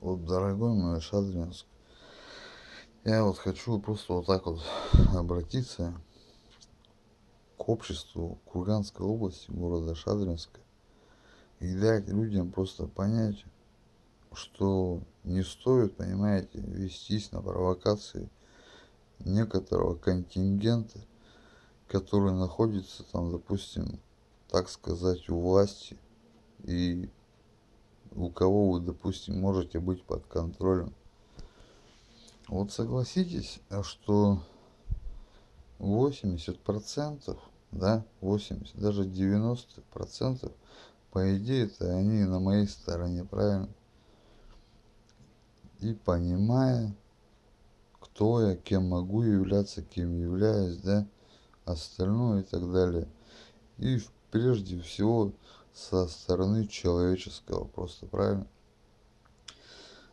Вот, дорогой мой Шадринск, я вот хочу просто вот так вот обратиться к обществу Курганской области, города Шадринска, и дать людям просто понять, что не стоит, понимаете, вестись на провокации некоторого контингента, который находится там, допустим, так сказать, у власти и у кого вы, допустим, можете быть под контролем. Вот согласитесь, что 80%, да, 80, даже 90%, по идее, это они на моей стороне, правильно? И понимая, кто я, кем могу являться, кем являюсь, да, остальное и так далее. И прежде всего со стороны человеческого просто, правильно?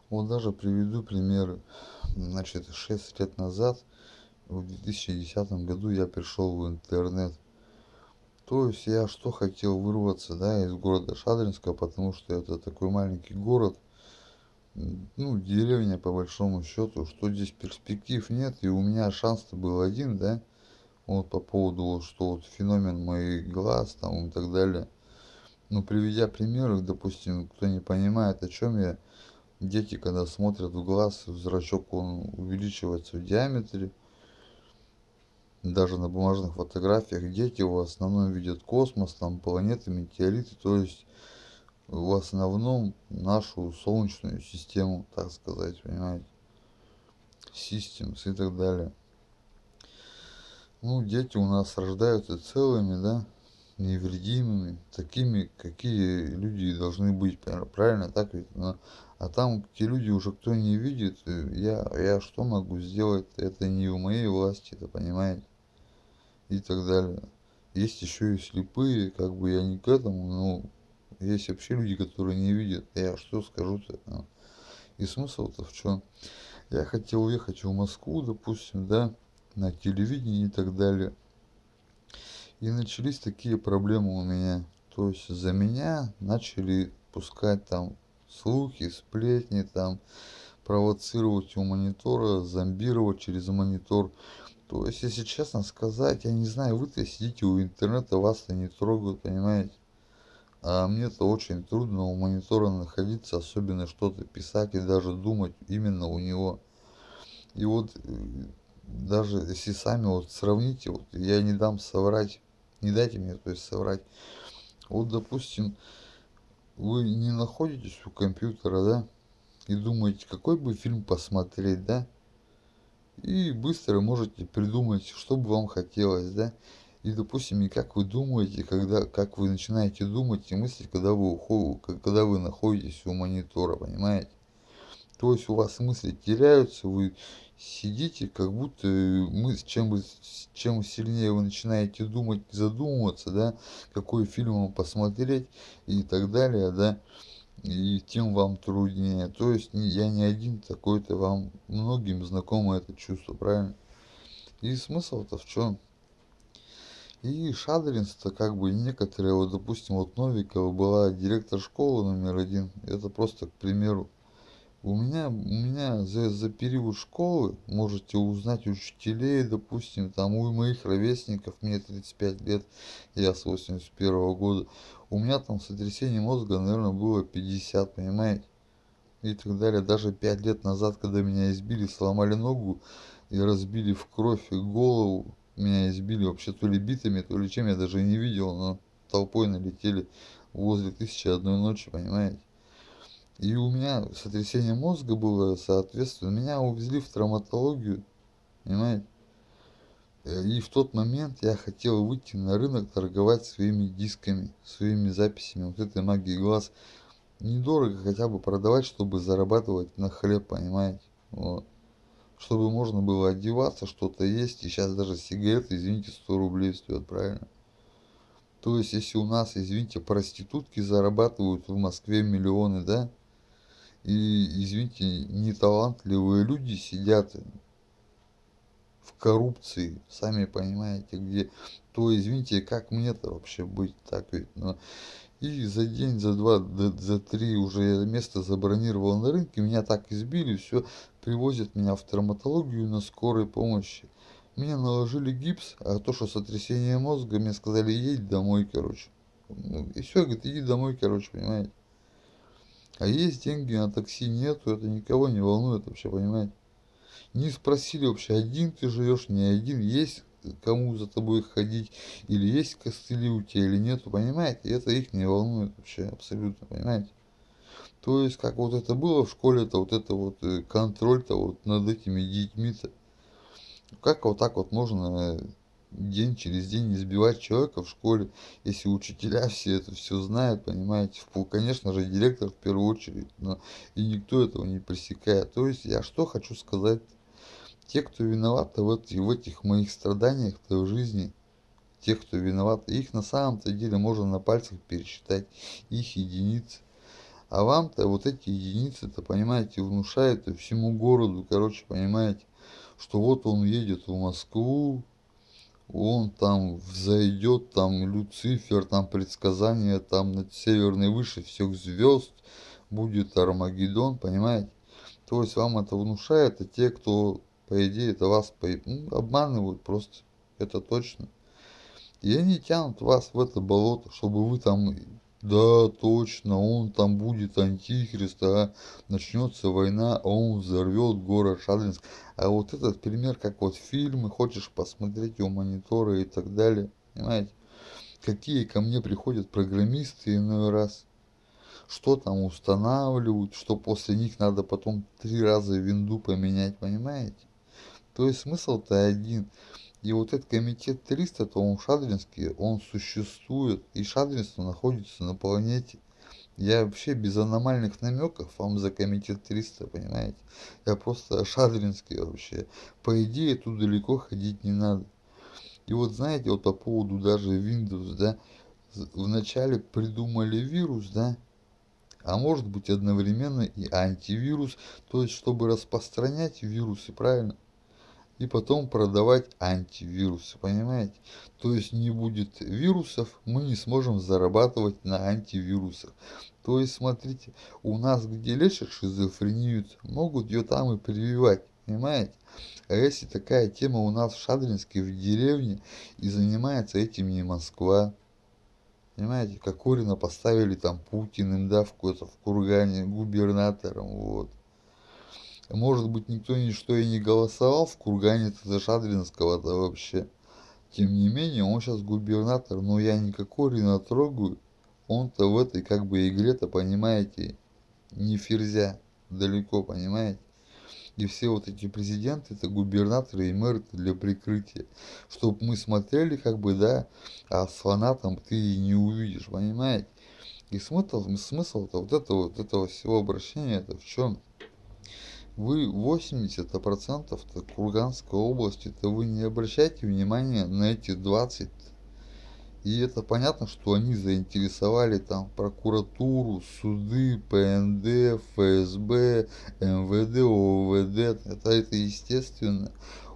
Вот даже приведу пример. Значит, 6 лет назад, в 2010 году, я пришел в интернет. То есть я что хотел вырваться, да, из города Шадринска, потому что это такой маленький город, ну, деревня по большому счету, что здесь перспектив нет, и у меня шанс-то был один, да, вот по поводу, что вот феномен моих глаз там и так далее. Ну, приведя примеры, допустим, кто не понимает, о чем я, дети, когда смотрят в глаз, зрачок, он увеличивается в диаметре. Даже на бумажных фотографиях дети в основном видят космос, там планеты, метеориты, то есть в основном нашу Солнечную систему, так сказать, понимаете, Systems и так далее. Ну, дети у нас рождаются целыми, да, невредимыми, такими, какие люди должны быть, правильно, так ведь? Но, а там те люди уже кто не видит, э, я, я что могу сделать, это не в моей власти, это понимаете, и так далее. Есть еще и слепые, как бы я не к этому, но есть вообще люди, которые не видят, я что скажу-то? И смысл-то в чем? Я хотел уехать в Москву, допустим, да, на телевидении и так далее. И начались такие проблемы у меня. То есть за меня начали пускать там слухи, сплетни, там провоцировать у монитора, зомбировать через монитор. То есть, если честно сказать, я не знаю, вы-то сидите у интернета, вас-то не трогают, понимаете? А мне-то очень трудно у монитора находиться, особенно что-то писать и даже думать именно у него. И вот э, даже если сами вот сравните, вот я не дам соврать, не дайте мне, то есть соврать. Вот, допустим, вы не находитесь у компьютера, да, и думаете, какой бы фильм посмотреть, да, и быстро можете придумать, что бы вам хотелось, да, и, допустим, и как вы думаете, когда, как вы начинаете думать и мыслить, когда вы, когда вы находитесь у монитора, понимаете? То есть у вас мысли теряются, вы сидите, как будто мы, чем, вы, чем сильнее вы начинаете думать, задумываться, да, какой фильм вам посмотреть и так далее, да, и тем вам труднее. То есть я не один такой-то, вам многим знакомо это чувство, правильно? И смысл-то в чем? И Шадринс-то как бы некоторые, вот допустим, вот Новикова была директор школы номер один, это просто к примеру, у меня, у меня за, за период школы можете узнать учителей, допустим, там у моих ровесников, мне 35 лет, я с 81 -го года. У меня там сотрясение мозга, наверное, было 50, понимаете? И так далее. Даже 5 лет назад, когда меня избили, сломали ногу и разбили в кровь и голову, меня избили вообще то ли битами, то ли чем, я даже не видел, но толпой налетели возле тысячи одной ночи, понимаете? И у меня сотрясение мозга было, соответственно, меня увезли в травматологию, понимаете? И в тот момент я хотел выйти на рынок, торговать своими дисками, своими записями, вот этой магии глаз. Недорого хотя бы продавать, чтобы зарабатывать на хлеб, понимаете? Вот. Чтобы можно было одеваться, что-то есть. И сейчас даже сигареты, извините, 100 рублей стоят, правильно? То есть, если у нас, извините, проститутки зарабатывают в Москве миллионы, да? И, извините, неталантливые люди сидят в коррупции, сами понимаете, где, то, извините, как мне-то вообще быть так ведь, но И за день, за два, за три уже место забронировал на рынке, меня так избили, все, привозят меня в травматологию на скорой помощи. Мне наложили гипс, а то, что сотрясение мозга, мне сказали, едь домой, короче. Ну, и все, говорит, иди домой, короче, понимаете. А есть деньги на такси нету, это никого не волнует вообще, понимаете. Не спросили вообще, один ты живешь, не один, есть кому за тобой ходить, или есть костыли у тебя, или нету, понимаете, это их не волнует вообще абсолютно, понимаете. То есть, как вот это было в школе-то, вот это вот э, контроль-то вот над этими детьми-то. Как вот так вот можно день через день избивать человека в школе, если учителя все это все знают, понимаете, конечно же, директор в первую очередь, но и никто этого не пресекает. То есть я что хочу сказать, те, кто виноваты в, этих, в этих моих страданиях-то в жизни, те, кто виноват, их на самом-то деле можно на пальцах пересчитать, их единицы. А вам-то вот эти единицы-то, понимаете, внушают всему городу, короче, понимаете, что вот он едет в Москву, он там взойдет, там Люцифер, там предсказание, там над северной выше всех звезд будет Армагеддон, понимаете? То есть вам это внушает, а те, кто, по идее, это вас ну, обманывают просто, это точно. И они тянут вас в это болото, чтобы вы там да, точно, он там будет антихрист, а начнется война, а он взорвет город Шадринск. А вот этот пример, как вот фильмы, хочешь посмотреть у монитора и так далее, понимаете? Какие ко мне приходят программисты иной раз, что там устанавливают, что после них надо потом три раза винду поменять, понимаете? То есть смысл-то один – и вот этот комитет 300, то он в Шадринске, он существует, и Шадринство находится на планете. Я вообще без аномальных намеков вам за комитет 300, понимаете? Я просто Шадринский вообще. По идее, тут далеко ходить не надо. И вот знаете, вот по поводу даже Windows, да, вначале придумали вирус, да, а может быть одновременно и антивирус, то есть чтобы распространять вирусы, правильно? И потом продавать антивирусы, понимаете? То есть не будет вирусов, мы не сможем зарабатывать на антивирусах. То есть, смотрите, у нас где лечат шизофрению, могут ее там и прививать, понимаете? А если такая тема у нас в Шадринске, в деревне, и занимается этим не Москва, понимаете, Кокорина поставили там Путиным, да, в в Кургане, губернатором, вот. Может быть, никто ничто и не голосовал в Кургане за Шадринского-то вообще. Тем не менее, он сейчас губернатор, но я никакой Рина трогаю. Он-то в этой как бы игре-то, понимаете, не ферзя далеко, понимаете. И все вот эти президенты, это губернаторы и мэры для прикрытия. Чтобы мы смотрели, как бы, да, а с фанатом ты не увидишь, понимаете. И смысл, смысл-то вот этого, вот этого всего обращения, это в чем? Вы 80% Курганской области, то вы не обращайте внимания на эти 20. И это понятно, что они заинтересовали там прокуратуру, суды, ПНД, ФСБ, МВД, ОВД. Это, это естественно.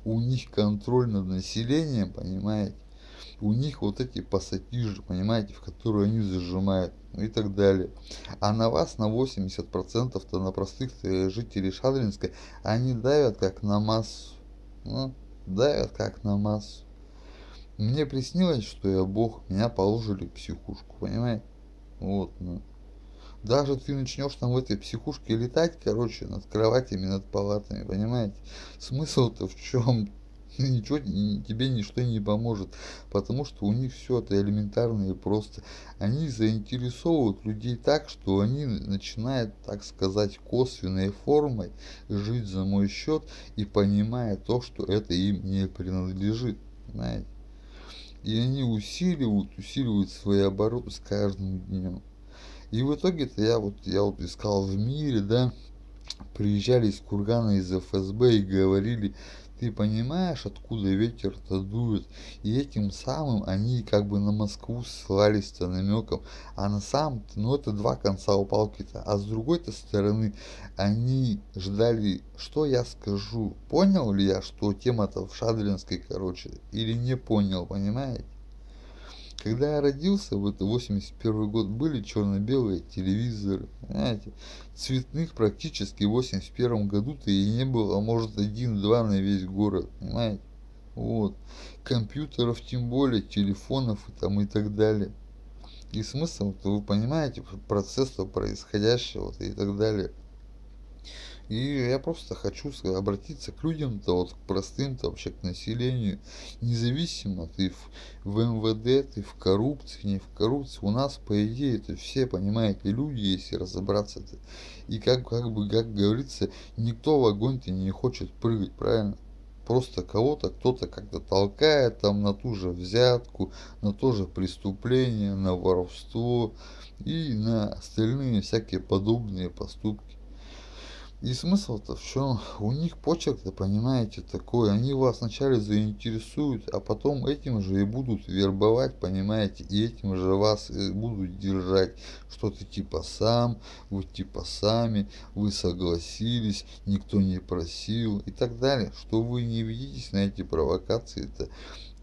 У них контроль над населением, понимаете? у них вот эти пассатижи, понимаете, в которые они зажимают и так далее. А на вас на 80% то на простых жителей Шадринска они давят как на массу. Ну, давят как на массу. Мне приснилось, что я бог, меня положили в психушку, понимаете? Вот, ну. Даже ты начнешь там в этой психушке летать, короче, над кроватями, над палатами, понимаете? Смысл-то в чем? ничего тебе ничто не поможет, потому что у них все это элементарно и просто. Они заинтересовывают людей так, что они начинают, так сказать, косвенной формой жить за мой счет и понимая то, что это им не принадлежит, понимаете? И они усиливают, усиливают свои обороты с каждым днем. И в итоге-то я вот, я вот искал в мире, да, приезжали из Кургана, из ФСБ и говорили, ты понимаешь, откуда ветер-то дует? И этим самым они как бы на Москву ссылались-то намеком. А на самом ну это два конца у палки-то. А с другой-то стороны, они ждали, что я скажу. Понял ли я, что тема-то в Шадринской, короче, или не понял, понимаете? Когда я родился, в это 81 год, были черно-белые телевизоры, понимаете, цветных практически в 81 году-то и не было, а может один-два на весь город, понимаете, вот, компьютеров тем более, телефонов и там и так далее. И смысл, вы понимаете, процесса происходящего и так далее. И я просто хочу обратиться к людям-то, вот к простым-то вообще, к населению, независимо, ты в, в МВД, ты в коррупции, не в коррупции, у нас, по идее, это все, понимаете, люди, если разобраться-то. И как, как бы, как говорится, никто в огонь-то не хочет прыгать, правильно? Просто кого-то кто-то как-то толкает там на ту же взятку, на то же преступление, на воровство и на остальные всякие подобные поступки. И смысл-то в чем? У них почерк-то, понимаете, такой. Они вас вначале заинтересуют, а потом этим же и будут вербовать, понимаете, и этим же вас э, будут держать. Что-то типа сам, вы типа сами, вы согласились, никто не просил и так далее. Что вы не ведитесь на эти провокации-то,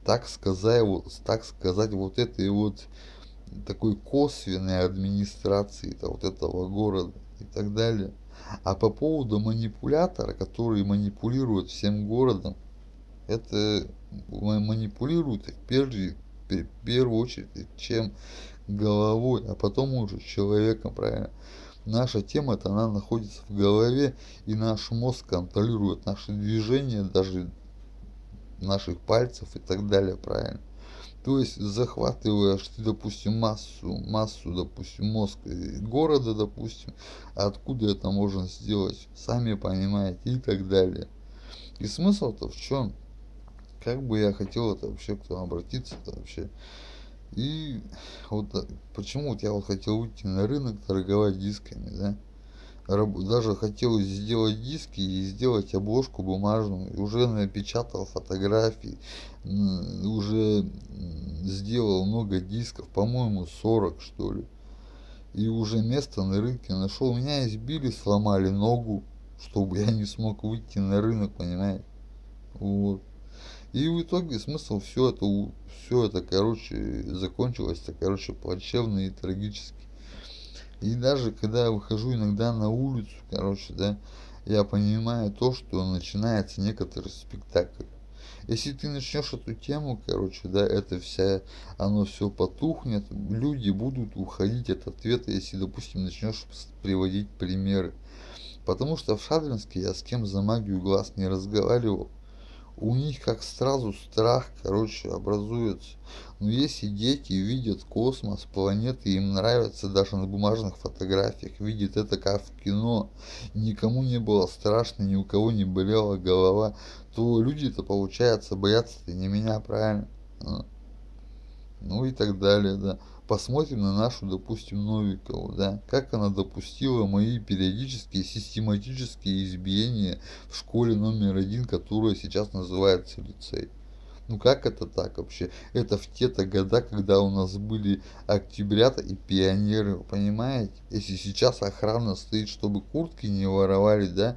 так сказать, вот, так сказать, вот этой вот такой косвенной администрации -то, вот этого города и так далее. А по поводу манипулятора, который манипулирует всем городом, это манипулирует в первую, первую очередь, чем головой, а потом уже человеком, правильно? Наша тема, это она находится в голове, и наш мозг контролирует наши движения, даже наших пальцев и так далее, правильно? То есть захватываешь ты, допустим, массу, массу, допустим, мозг города, допустим, откуда это можно сделать, сами понимаете, и так далее. И смысл-то в чем? Как бы я хотел это вообще к вам обратиться-то вообще. И вот почему вот я вот хотел выйти на рынок торговать дисками, да? Даже хотел сделать диски и сделать обложку бумажную. Уже напечатал фотографии, уже сделал много дисков, по-моему 40 что ли. И уже место на рынке нашел. Меня избили, сломали ногу, чтобы я не смог выйти на рынок, понимаете. Вот. И в итоге смысл все это, все это, короче, закончилось-то, короче, плачевно и трагически. И даже когда я выхожу иногда на улицу, короче, да, я понимаю то, что начинается некоторый спектакль. Если ты начнешь эту тему, короче, да, это вся, оно все потухнет, люди будут уходить от ответа, если, допустим, начнешь приводить примеры. Потому что в Шадринске я с кем за магию глаз не разговаривал у них как сразу страх, короче, образуется. Но если дети видят космос, планеты, им нравится даже на бумажных фотографиях, видят это как в кино, никому не было страшно, ни у кого не болела голова, то люди-то, получается, боятся-то не меня, правильно? Ну и так далее, да. Посмотрим на нашу, допустим, Новикову, да, как она допустила мои периодические систематические избиения в школе номер один, которая сейчас называется лицей. Ну как это так вообще? Это в те-то года, когда у нас были октябрята и пионеры, понимаете? Если сейчас охрана стоит, чтобы куртки не воровали, да,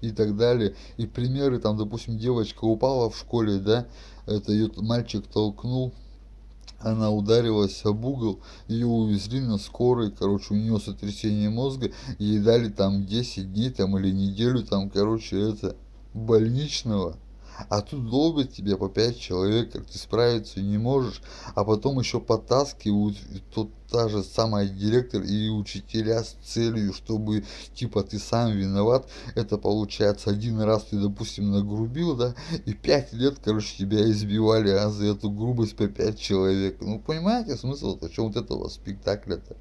и так далее. И примеры, там, допустим, девочка упала в школе, да, это ее мальчик толкнул, она ударилась об угол, ее увезли на скорой, короче, у нее сотрясение мозга, ей дали там 10 дней там или неделю там, короче, это больничного. А тут долбят тебя по пять человек, как ты справиться не можешь, а потом еще потаскивают тот та же самая директор и учителя с целью, чтобы типа ты сам виноват. Это получается один раз ты, допустим, нагрубил, да, и пять лет, короче, тебя избивали, а за эту грубость по пять человек. Ну, понимаете смысл, о чем вот этого спектакля-то?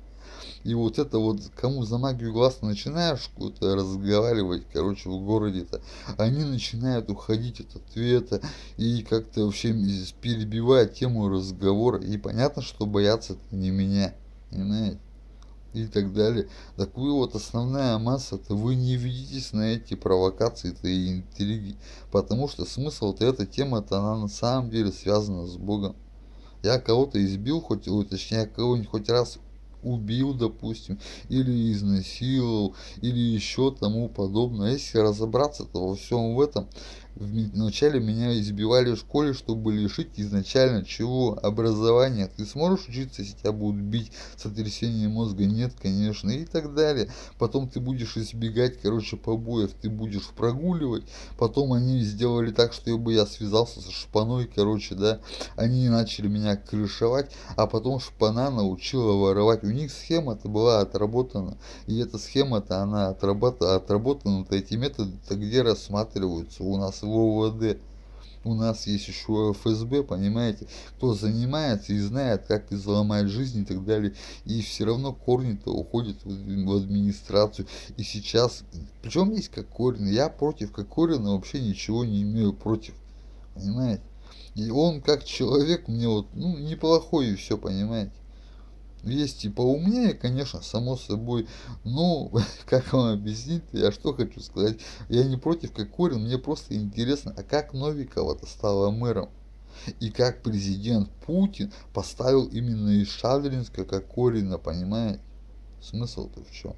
И вот это вот, кому за магию глаз начинаешь какую-то разговаривать, короче, в городе-то, они начинают уходить от ответа и как-то вообще перебивать тему разговора. И понятно, что боятся не меня, понимаете? и так далее. Так вы вот основная масса-то вы не ведитесь на эти провокации-то и интриги, потому что смысл-то эта тема-то она на самом деле связана с Богом. Я кого-то избил, хоть, точнее, кого-нибудь хоть раз убил, допустим, или изнасиловал, или еще тому подобное. Если разобраться, то во всем в этом Вначале меня избивали в школе, чтобы лишить изначально чего? Образования. Ты сможешь учиться, если тебя будут бить сотрясение мозга? Нет, конечно. И так далее. Потом ты будешь избегать, короче, побоев. Ты будешь прогуливать. Потом они сделали так, чтобы я связался со шпаной, короче, да. Они начали меня крышевать, а потом шпана научила воровать. У них схема-то была отработана. И эта схема-то, она отработана, отработана, эти методы-то где рассматриваются у нас в ОВД. У нас есть еще ФСБ, понимаете, кто занимается и знает, как изломать жизнь и так далее. И все равно корни-то уходят в администрацию. И сейчас, причем есть как корень, я против как Кокорина вообще ничего не имею против. Понимаете? И он как человек мне вот, ну, неплохой и все, понимаете есть и поумнее, конечно, само собой. Но, как вам объяснить, я что хочу сказать, я не против Кокорин, мне просто интересно, а как Новикова-то стала мэром? И как президент Путин поставил именно из Шадринска Кокорина, понимаете? Смысл-то в чем?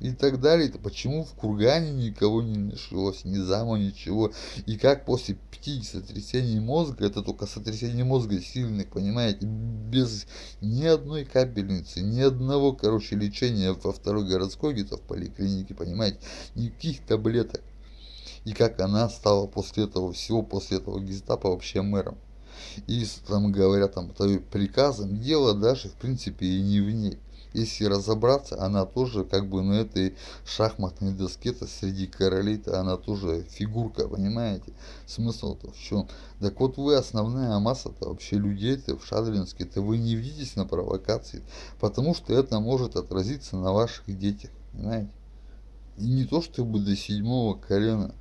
И так далее. -то. Почему в Кургане никого не нашлось, ни зама, ничего. И как после 50 сотрясений мозга, это только сотрясение мозга сильных, понимаете, без ни одной капельницы, ни одного, короче, лечения во второй городской где-то в поликлинике, понимаете, никаких таблеток. И как она стала после этого всего, после этого гестапо вообще мэром. И там говорят, там, приказом, дело даже, в принципе, и не в ней если разобраться, она тоже как бы на этой шахматной доске-то среди королей-то она тоже фигурка, понимаете? Смысл-то в чем? Так вот вы основная масса-то вообще людей-то в Шадринске-то вы не видитесь на провокации, потому что это может отразиться на ваших детях, понимаете? И не то чтобы до седьмого колена,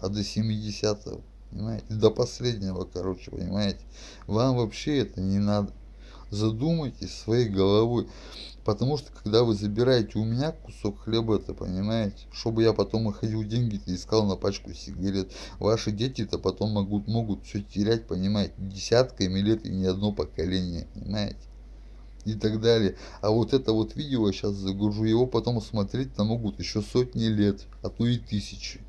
а до семидесятого, понимаете? До последнего, короче, понимаете? Вам вообще это не надо задумайтесь своей головой. Потому что, когда вы забираете у меня кусок хлеба, это понимаете, чтобы я потом ходил деньги-то искал на пачку сигарет, ваши дети-то потом могут, могут все терять, понимаете, десятками лет и не одно поколение, понимаете и так далее. А вот это вот видео я сейчас загружу, его потом смотреть-то могут еще сотни лет, а то и тысячи.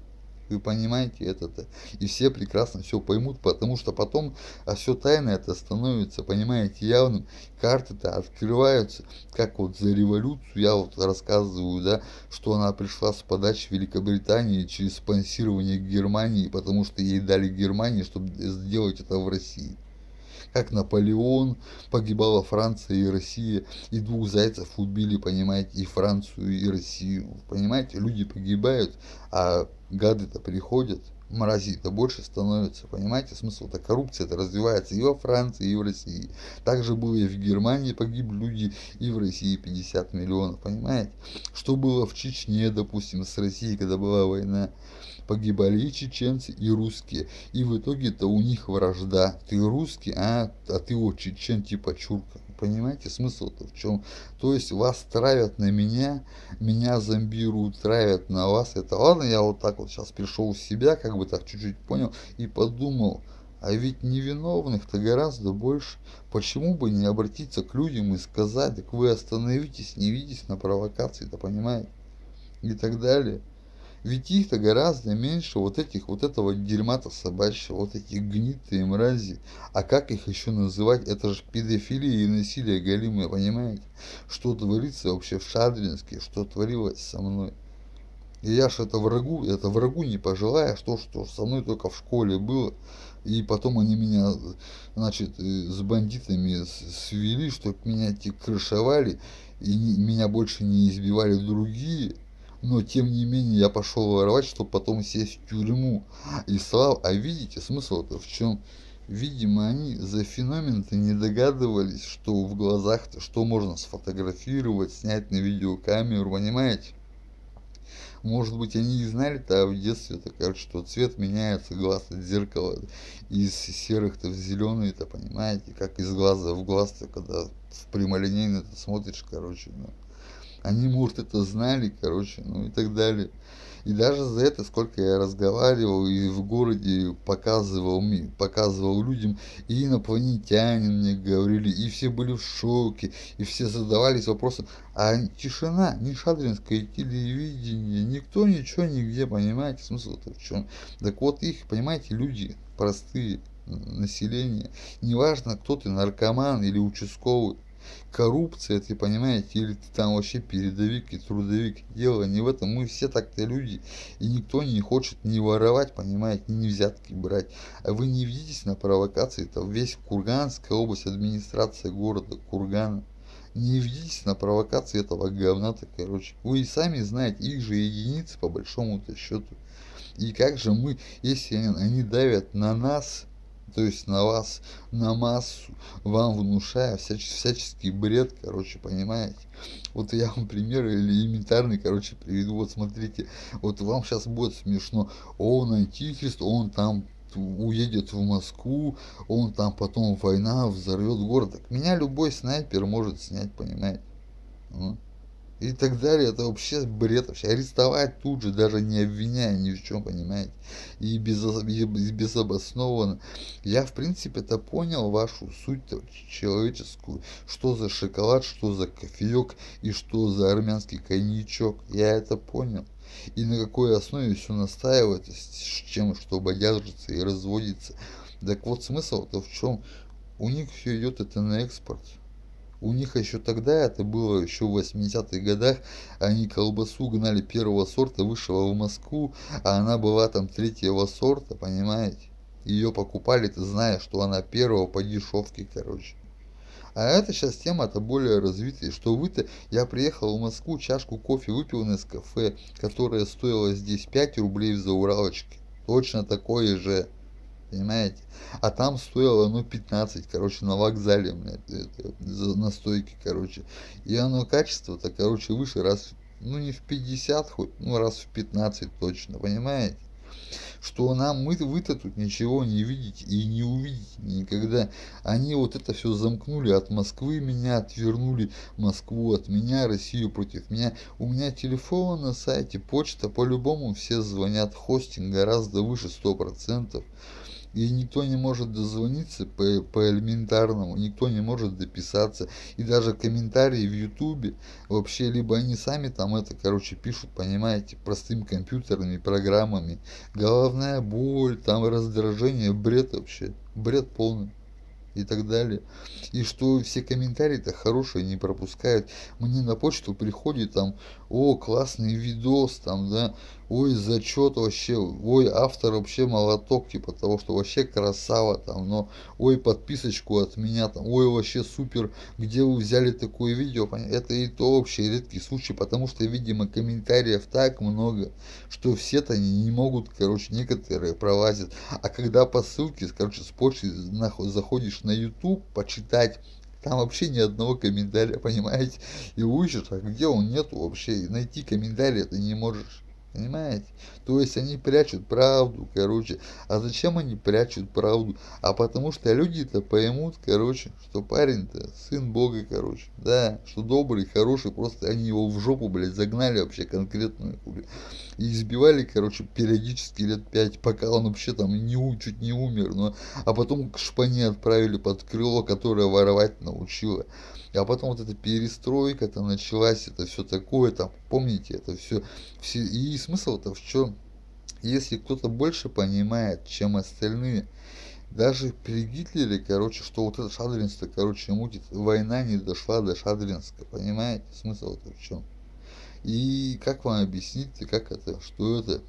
Вы понимаете это-то? И все прекрасно все поймут, потому что потом а все тайное это становится, понимаете, явным. Карты-то открываются, как вот за революцию, я вот рассказываю, да, что она пришла с подачи Великобритании через спонсирование Германии, потому что ей дали Германии, чтобы сделать это в России как Наполеон, погибала Франция и Россия, и двух зайцев убили, понимаете, и Францию, и Россию. Понимаете, люди погибают, а гады-то приходят, мрази-то больше становится, понимаете, смысл-то коррупция-то развивается и во Франции, и в России. Также было и в Германии погибли люди, и в России 50 миллионов, понимаете. Что было в Чечне, допустим, с Россией, когда была война, погибали и чеченцы, и русские. И в итоге-то у них вражда. Ты русский, а, а ты вот чечен типа чурка. Понимаете, смысл-то в чем? То есть вас травят на меня, меня зомбируют, травят на вас. Это ладно, я вот так вот сейчас пришел в себя, как бы так чуть-чуть понял и подумал. А ведь невиновных-то гораздо больше. Почему бы не обратиться к людям и сказать, так вы остановитесь, не видитесь на провокации-то, понимаете? И так далее. Ведь их-то гораздо меньше, вот этих, вот этого дерьма-то собачьего, вот этих гнитые мрази. А как их еще называть? Это же педофилия и насилие галимое, понимаете? Что творится вообще в Шадринске, что творилось со мной. И я ж это врагу, это врагу не пожелаешь, то, что со мной только в школе было. И потом они меня, значит, э, с бандитами свели, чтобы меня те крышевали, и меня больше не избивали другие но тем не менее я пошел воровать, чтобы потом сесть в тюрьму. И слава, а видите, смысл-то в чем? Видимо, они за феномен-то не догадывались, что в глазах-то, что можно сфотографировать, снять на видеокамеру, понимаете? Может быть, они не знали-то, а в детстве-то, короче, что цвет меняется, глаз от зеркала из серых-то в зеленый-то, понимаете? Как из глаза в глаз-то, когда в прямолинейно ты смотришь, короче, ну Они, может, это знали, короче, ну и так далее. И даже за это, сколько я разговаривал и в городе показывал, показывал людям, и инопланетяне мне говорили, и все были в шоке, и все задавались вопросом, а тишина, ни шадринское телевидение, никто ничего нигде, понимаете, смысл-то в чем? Так вот их, понимаете, люди простые, население, неважно, кто ты, наркоман или участковый, коррупция, ты понимаете, или ты там вообще передовик и трудовик. Дело не в этом, мы все так-то люди, и никто не хочет не воровать, понимаете, не взятки брать. А вы не видитесь на провокации, это весь Курганская область, администрация города Кургана. Не ведитесь на провокации этого говна-то, короче. Вы и сами знаете, их же единицы по большому-то счету. И как же мы, если они давят на нас, то есть на вас, на массу, вам внушая всяч, всяческий бред, короче, понимаете. Вот я вам пример элементарный, короче, приведу. Вот смотрите, вот вам сейчас будет смешно. Он антихрист, он там уедет в Москву, он там потом война взорвет город. Так меня любой снайпер может снять, понимаете и так далее. Это вообще бред. Вообще арестовать тут же, даже не обвиняя ни в чем, понимаете. И, без, и безобоснованно. Я, в принципе, это понял вашу суть человеческую. Что за шоколад, что за кофеек и что за армянский коньячок. Я это понял. И на какой основе все настаивается, с чем, чтобы держится и разводится. Так вот смысл-то в чем? У них все идет это на экспорт. У них еще тогда, это было еще в 80-х годах, они колбасу гнали первого сорта, вышла в Москву, а она была там третьего сорта, понимаете? Ее покупали, ты знаешь, что она первого по дешевке, короче. А это сейчас тема-то более развитая, что вы-то, я приехал в Москву, чашку кофе выпил на кафе, которая стоила здесь 5 рублей за Уралочке. Точно такое же понимаете? А там стоило, ну, 15, короче, на вокзале, блядь, это, на стойке, короче. И оно качество-то, короче, выше раз, ну, не в 50 хоть, ну, раз в 15 точно, понимаете? что нам мы вы-то тут ничего не видите и не увидите никогда. Они вот это все замкнули от Москвы меня, отвернули Москву от меня, Россию против меня. У меня телефон на сайте, почта, по-любому все звонят, хостинг гораздо выше 100% и никто не может дозвониться по, по элементарному, никто не может дописаться, и даже комментарии в ютубе, вообще, либо они сами там это, короче, пишут, понимаете, простым компьютерными программами, головная боль, там раздражение, бред вообще, бред полный и так далее. И что все комментарии-то хорошие не пропускают. Мне на почту приходит там, о, классный видос, там, да, ой, зачет вообще, ой, автор вообще молоток, типа того, что вообще красава там, но, ой, подписочку от меня там, ой, вообще супер, где вы взяли такое видео, это и то вообще редкий случай, потому что, видимо, комментариев так много, что все-то не, не могут, короче, некоторые пролазят, а когда по ссылке, короче, с почты заходишь на YouTube почитать там вообще ни одного комментария, понимаете? И учишь, а где он нету вообще? найти комментарий ты не можешь. Понимаете? То есть они прячут правду, короче. А зачем они прячут правду? А потому что люди-то поймут, короче, что парень-то сын Бога, короче. Да, что добрый, хороший, просто они его в жопу, блядь, загнали вообще конкретную, блядь. И избивали, короче, периодически лет пять, пока он вообще там не, чуть не умер. Но, а потом к шпане отправили под крыло, которое воровать научило. А потом вот эта перестройка там началась, это все такое, там, помните, это все, все и смысл-то в чем? Если кто-то больше понимает, чем остальные, даже при Гитлере, короче, что вот это Шадринство, короче, мутит, война не дошла до Шадринска, понимаете, смысл-то в чем? И как вам объяснить, как это, что это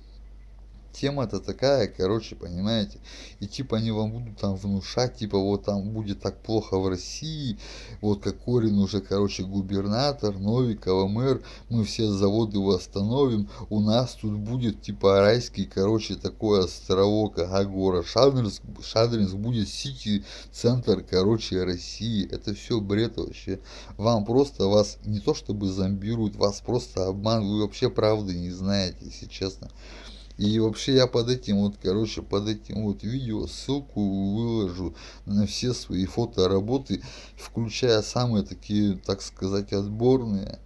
тема-то такая, короче, понимаете, и типа они вам будут там внушать, типа вот там будет так плохо в России, вот как Корин уже, короче, губернатор, Новикова, мэр, мы все заводы восстановим, у нас тут будет типа райский, короче, такой островок, ага, город Шадринск, Шадринск будет сити, центр, короче, России, это все бред вообще, вам просто, вас не то чтобы зомбируют, вас просто обман, вы вообще правды не знаете, если честно. И вообще я под этим вот, короче, под этим вот видео ссылку выложу на все свои фотоработы, включая самые такие, так сказать, отборные.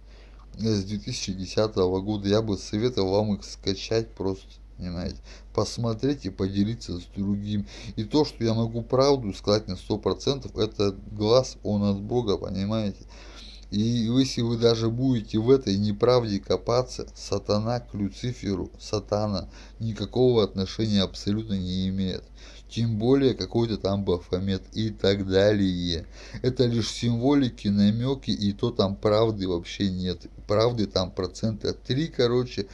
с 2010 года. Я бы советовал вам их скачать просто, понимаете, посмотреть и поделиться с другим. И то, что я могу правду сказать на 100%, это глаз, он от Бога, понимаете. И если вы даже будете в этой неправде копаться, сатана к Люциферу, сатана, никакого отношения абсолютно не имеет. Тем более какой-то там Бафомет и так далее. Это лишь символики, намеки, и то там правды вообще нет. Правды там процента 3, короче,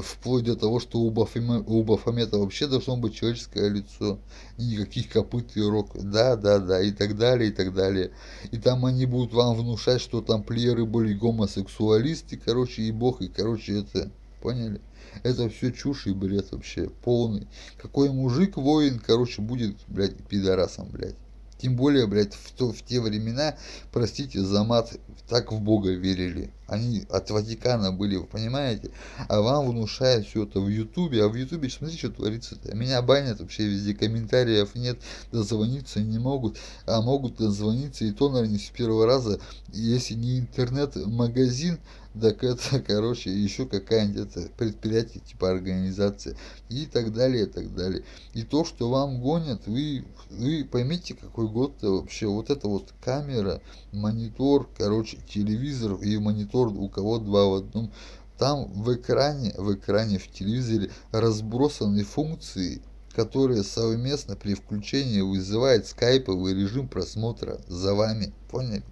вплоть до того, что у, Бафомета, у Бафомета вообще должно быть человеческое лицо, никаких копыт и рог, да, да, да, и так далее, и так далее. И там они будут вам внушать, что там плееры были гомосексуалисты, короче, и бог, и, короче, это, поняли? Это все чушь и бред вообще, полный. Какой мужик воин, короче, будет, блядь, пидорасом, блядь. Тем более, блядь, в, то, в те времена, простите за мат, так в Бога верили. Они от Ватикана были, вы понимаете? А вам внушают все это в Ютубе. А в Ютубе, смотрите, что творится-то. Меня банят вообще везде, комментариев нет, дозвониться не могут. А могут дозвониться, и то, наверное, не с первого раза. Если не интернет-магазин, так это, короче, еще какая-нибудь предприятие, типа организация и так далее, и так далее. И то, что вам гонят, вы, вы поймите, какой год-то вообще. Вот эта вот камера, монитор, короче, телевизор и монитор у кого два в одном. Там в экране, в экране в телевизоре разбросаны функции, которые совместно при включении вызывают скайповый режим просмотра за вами. Поняли?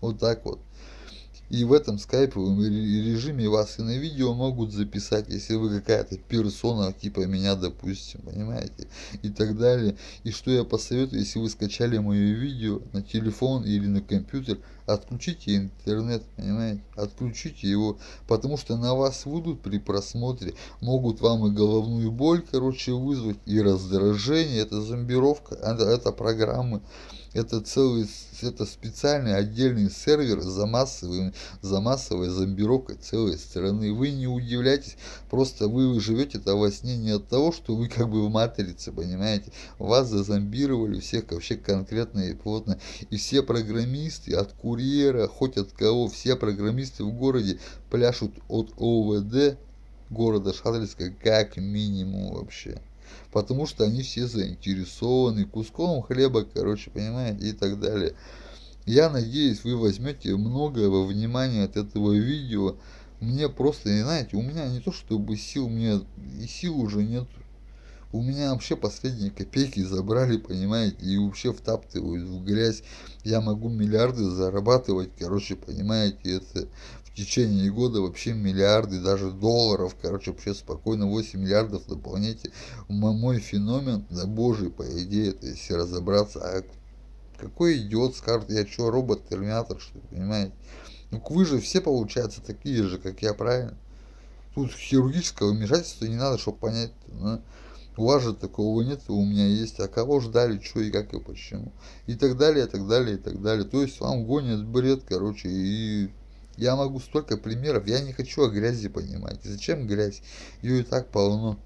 Вот так вот. И в этом скайповом режиме вас и на видео могут записать, если вы какая-то персона, типа меня, допустим, понимаете, и так далее. И что я посоветую, если вы скачали мое видео на телефон или на компьютер, отключите интернет, понимаете, отключите его, потому что на вас будут при просмотре, могут вам и головную боль, короче, вызвать, и раздражение, это зомбировка, это, это программы это целый, это специальный отдельный сервер за, массовым, за массовой зомбировкой целой страны. Вы не удивляйтесь, просто вы живете это во сне не от того, что вы как бы в матрице, понимаете. Вас зазомбировали всех вообще конкретно и плотно. И все программисты, от курьера, хоть от кого, все программисты в городе пляшут от ОВД города Шадринска как минимум вообще потому что они все заинтересованы куском хлеба, короче, понимаете, и так далее. Я надеюсь, вы возьмете многое во внимание от этого видео. Мне просто, знаете, у меня не то чтобы сил, мне и сил уже нет. У меня вообще последние копейки забрали, понимаете, и вообще втаптывают в грязь. Я могу миллиарды зарабатывать, короче, понимаете, это в течение года вообще миллиарды, даже долларов, короче, вообще спокойно 8 миллиардов дополняйте. Мой феномен, да божий, по идее, это если разобраться, а какой идиот скажет, я что, робот-терминатор, что ли, понимаете? Ну, вы же все, получается, такие же, как я, правильно? Тут хирургического вмешательства не надо, чтобы понять, ну, у вас же такого нет, у меня есть, а кого ждали, что и как и почему. И так далее, и так далее, и так далее. То есть вам гонят бред, короче, и я могу столько примеров, я не хочу о грязи понимать. Зачем грязь? Ее и так полно.